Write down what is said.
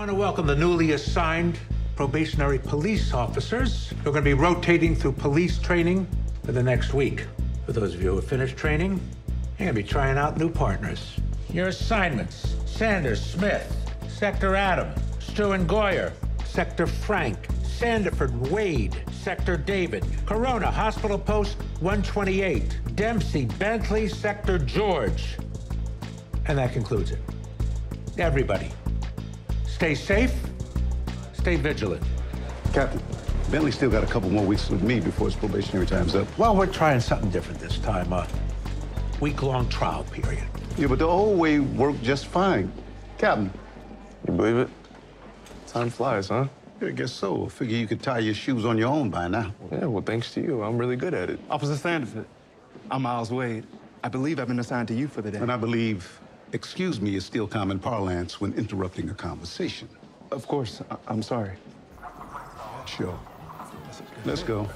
I want to welcome the newly assigned probationary police officers who are going to be rotating through police training for the next week. For those of you who have finished training, you're going to be trying out new partners. Your assignments Sanders Smith, Sector Adam, Stu and Goyer, Sector Frank, Sandiford Wade, Sector David, Corona Hospital Post 128, Dempsey Bentley Sector George. And that concludes it. Everybody, stay safe, stay vigilant. Captain, Bentley still got a couple more weeks with me before his probationary time's up. Well, we're trying something different this time. A week-long trial period. Yeah, but the old way worked just fine. Captain. You believe it? Time flies, huh? Yeah, I guess so. I figure you could tie your shoes on your own by now. Yeah, well, thanks to you. I'm really good at it. Officer Sandiford, I'm Miles Wade. I believe I've been assigned to you for the day. And I believe, excuse me, is still common parlance when interrupting a conversation. Of course, I- I'm sorry. Sure. Let's go.